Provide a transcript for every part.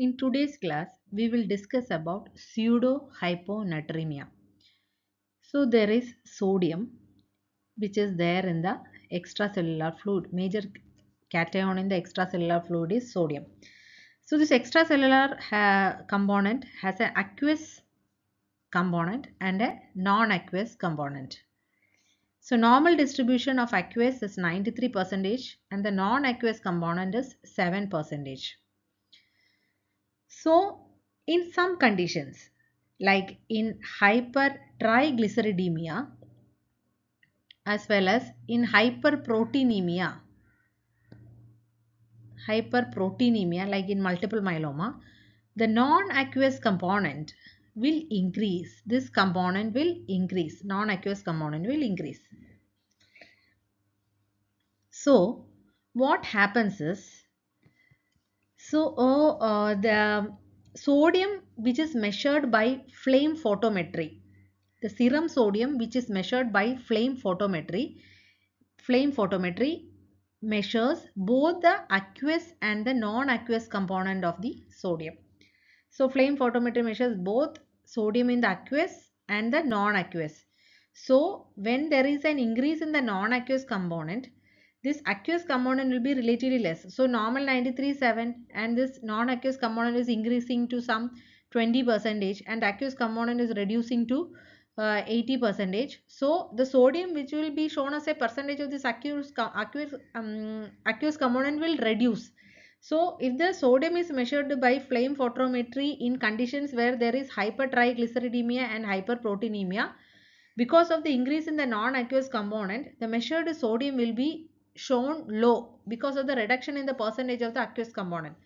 In today's class, we will discuss about pseudo-hyponatremia. So there is sodium which is there in the extracellular fluid. Major cation in the extracellular fluid is sodium. So this extracellular component has an aqueous component and a non-aqueous component. So normal distribution of aqueous is 93 percentage and the non-aqueous component is 7 percentage. So in some conditions like in hypertriglyceridemia as well as in hyperproteinemia hyperproteinemia like in multiple myeloma the non-aqueous component will increase. This component will increase. Non-aqueous component will increase. So what happens is so uh, uh, the sodium which is measured by flame photometry. The serum sodium which is measured by flame photometry flame photometry measures both the aqueous and the non-aqueous component of the sodium. So flame photometry measures both sodium in the aqueous and the non-aqueous. So when there is an increase in the non-aqueous component this aqueous component will be relatively less. So normal 93.7 and this non-aqueous component is increasing to some 20 percentage and aqueous component is reducing to uh, 80 percentage. So the sodium which will be shown as a percentage of this aqueous, aqueous, um, aqueous component will reduce. So if the sodium is measured by flame photometry in conditions where there is hypertriglyceridemia and hyperproteinemia, because of the increase in the non-aqueous component, the measured sodium will be shown low because of the reduction in the percentage of the aqueous component.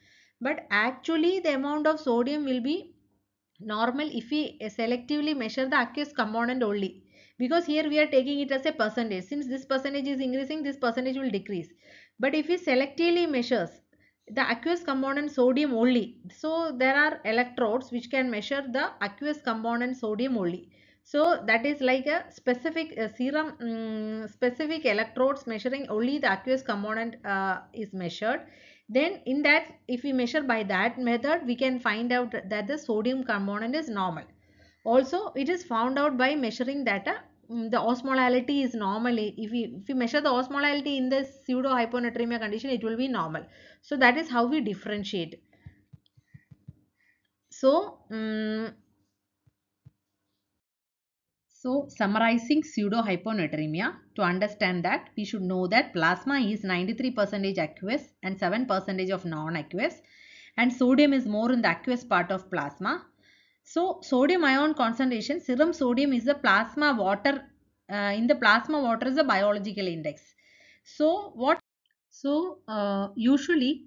But actually the amount of sodium will be normal if we selectively measure the aqueous component only. Because here we are taking it as a percentage. Since this percentage is increasing, this percentage will decrease. But if we selectively measures the aqueous component sodium only. So there are electrodes which can measure the aqueous component sodium only. So that is like a specific uh, serum um, specific electrodes measuring only the aqueous component uh, is measured. Then in that if we measure by that method we can find out that the sodium component is normal. Also it is found out by measuring that uh, the osmolality is normal. If we, if we measure the osmolality in the pseudo hyponatremia condition it will be normal. So that is how we differentiate. So um, so summarizing pseudo-hyponatremia, to understand that we should know that plasma is 93% aqueous and 7% of non-aqueous and sodium is more in the aqueous part of plasma. So sodium ion concentration, serum sodium is the plasma water, uh, in the plasma water is a biological index. So what, so uh, usually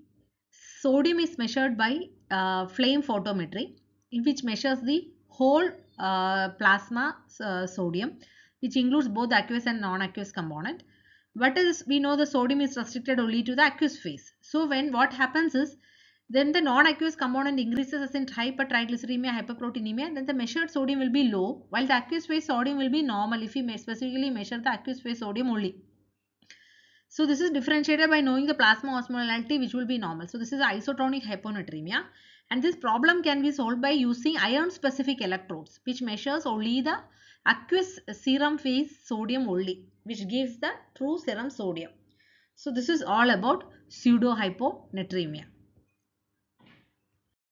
sodium is measured by uh, flame photometry in which measures the whole uh, plasma uh, sodium which includes both aqueous and non-aqueous component. But as we know the sodium is restricted only to the aqueous phase. So when what happens is then the non-aqueous component increases as in hypertriglyceridemia hyperproteinemia then the measured sodium will be low while the aqueous phase sodium will be normal if we specifically measure the aqueous phase sodium only. So this is differentiated by knowing the plasma osmolality which will be normal. So this is isotonic hyponatremia and this problem can be solved by using ion specific electrodes which measures only the aqueous serum phase sodium only which gives the true serum sodium. So this is all about pseudo hyponatremia.